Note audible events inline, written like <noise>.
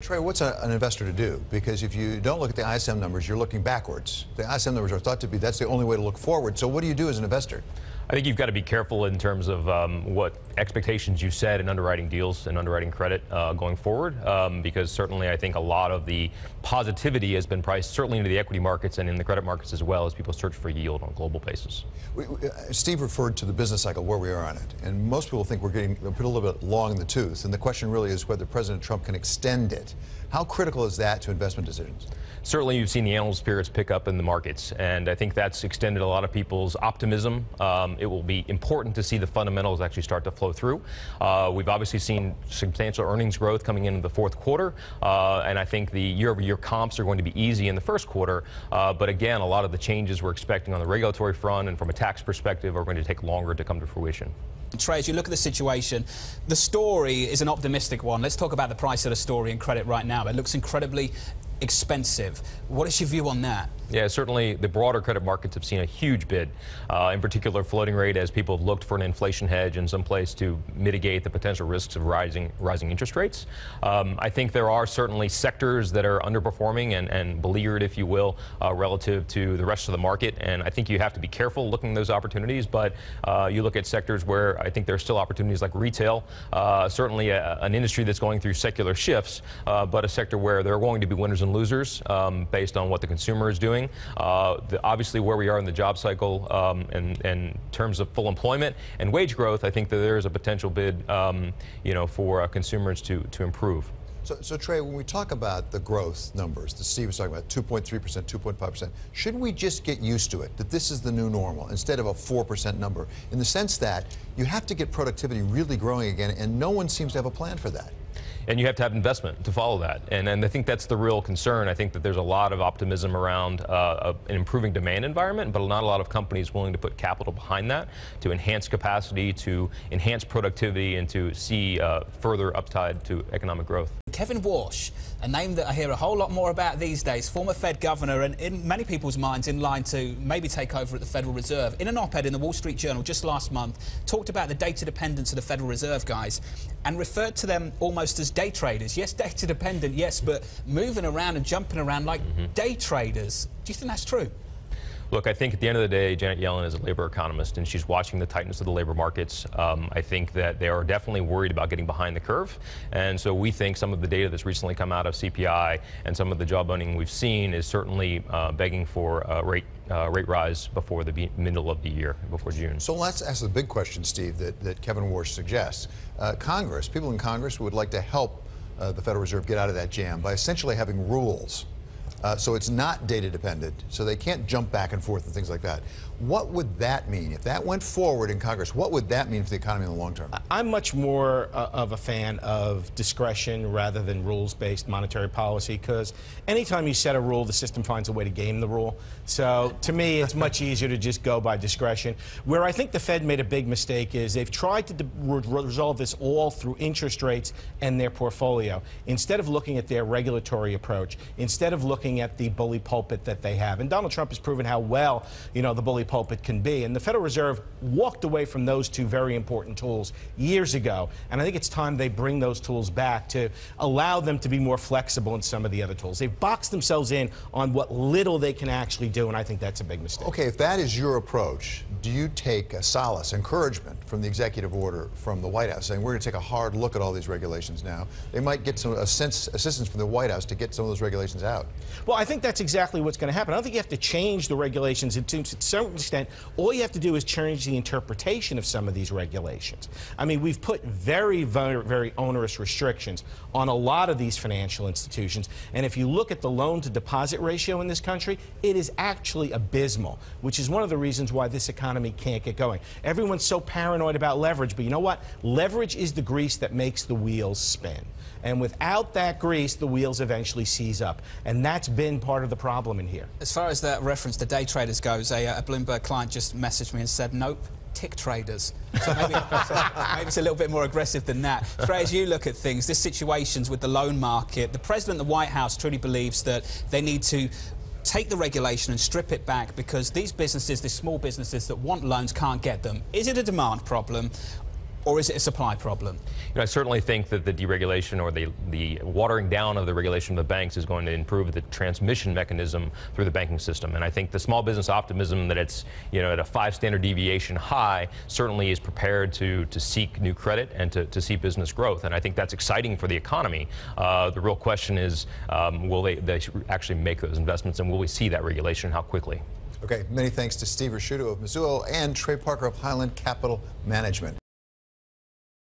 Trey, what's a, an investor to do? Because if you don't look at the ISM numbers, you're looking backwards. The ISM numbers are thought to be that's the only way to look forward. So what do you do as an investor? I think you've got to be careful in terms of um, what expectations you set in underwriting deals and underwriting credit uh, going forward, um, because certainly I think a lot of the positivity has been priced certainly into the equity markets and in the credit markets as well as people search for yield on a global basis. We, we, uh, Steve referred to the business cycle, where we are on it, and most people think we're getting put a little bit long in the tooth, and the question really is whether President Trump can extend it. How critical is that to investment decisions? Certainly, you've seen the animal spirits pick up in the markets, and I think that's extended a lot of people's optimism. Um, it will be important to see the fundamentals actually start to flow through. Uh, we've obviously seen substantial earnings growth coming into the fourth quarter, uh, and I think the year-over-year -year comps are going to be easy in the first quarter. Uh, but again, a lot of the changes we're expecting on the regulatory front and from a tax perspective are going to take longer to come to fruition. Trey, as you look at the situation, the story is an optimistic one. Let's talk about the price of the story and credit right now. It looks incredibly expensive. What is your view on that? Yeah, certainly the broader credit markets have seen a huge bid, uh, in particular floating rate as people have looked for an inflation hedge in some place to mitigate the potential risks of rising rising interest rates. Um, I think there are certainly sectors that are underperforming and, and beleaguered, if you will, uh, relative to the rest of the market. And I think you have to be careful looking at those opportunities. But uh, you look at sectors where I think there are still opportunities like retail, uh, certainly a, an industry that's going through secular shifts, uh, but a sector where there are going to be winners and losers um, based on what the consumer is doing doing. Uh, the, obviously, where we are in the job cycle um, and in terms of full employment and wage growth, I think that there is a potential bid, um, you know, for uh, consumers to to improve. So, so, Trey, when we talk about the growth numbers that Steve was talking about, 2.3%, 2.5%, shouldn't we just get used to it, that this is the new normal, instead of a 4% number, in the sense that you have to get productivity really growing again, and no one seems to have a plan for that? And you have to have investment to follow that. And, and I think that's the real concern. I think that there's a lot of optimism around uh, an improving demand environment, but not a lot of companies willing to put capital behind that to enhance capacity, to enhance productivity, and to see uh, further upside to economic growth. Kevin Warsh, a name that I hear a whole lot more about these days, former Fed governor, and in many people's minds in line to maybe take over at the Federal Reserve. In an op-ed in the Wall Street Journal just last month, talked about the data dependence of the Federal Reserve guys and referred to them almost as day traders. Yes, data dependent, yes, but moving around and jumping around like mm -hmm. day traders. Do you think that's true? Look, I think at the end of the day, Janet Yellen is a labor economist, and she's watching the tightness of the labor markets. Um, I think that they are definitely worried about getting behind the curve, and so we think some of the data that's recently come out of CPI and some of the job opening we've seen is certainly uh, begging for a rate uh, rate rise before the middle of the year, before June. So let's ask the big question, Steve, that, that Kevin Warsh suggests. Uh, Congress, people in Congress would like to help uh, the Federal Reserve get out of that jam by essentially having rules uh, so it's not data dependent. So they can't jump back and forth and things like that. What would that mean? If that went forward in Congress, what would that mean for the economy in the long term? I'm much more uh, of a fan of discretion rather than rules based monetary policy because anytime you set a rule, the system finds a way to game the rule. So to me, it's <laughs> much easier to just go by discretion. Where I think the Fed made a big mistake is they've tried to resolve this all through interest rates and their portfolio instead of looking at their regulatory approach, instead of looking looking at the bully pulpit that they have. And Donald Trump has proven how well, you know, the bully pulpit can be. And the Federal Reserve walked away from those two very important tools years ago. And I think it's time they bring those tools back to allow them to be more flexible in some of the other tools. They've boxed themselves in on what little they can actually do, and I think that's a big mistake. Okay, if that is your approach, do you take a solace, encouragement from the executive order from the White House saying we're going to take a hard look at all these regulations now? They might get some assistance from the White House to get some of those regulations out. Well, I think that's exactly what's going to happen. I don't think you have to change the regulations to, certain extent. All you have to do is change the interpretation of some of these regulations. I mean, we've put very, very, very onerous restrictions on a lot of these financial institutions. And if you look at the loan to deposit ratio in this country, it is actually abysmal, which is one of the reasons why this economy can't get going. Everyone's so paranoid about leverage, but you know what? Leverage is the grease that makes the wheels spin. And without that grease, the wheels eventually seize up. And that's been part of the problem in here. As far as that reference to day traders goes, a, a Bloomberg client just messaged me and said, nope, tick traders. So maybe, <laughs> maybe, it's a little bit more aggressive than that. Trey, as you look at things, this situations with the loan market, the president of the White House truly believes that they need to take the regulation and strip it back because these businesses, these small businesses that want loans can't get them. Is it a demand problem Or is it a supply problem? You know, I certainly think that the deregulation or the, the watering down of the regulation of the banks is going to improve the transmission mechanism through the banking system. And I think the small business optimism that it's you know at a five standard deviation high certainly is prepared to to seek new credit and to, to see business growth. And I think that's exciting for the economy. Uh, the real question is, um, will they, they actually make those investments, and will we see that regulation? How quickly? Okay, many thanks to Steve Ricchiuto of Mizuho and Trey Parker of Highland Capital Management.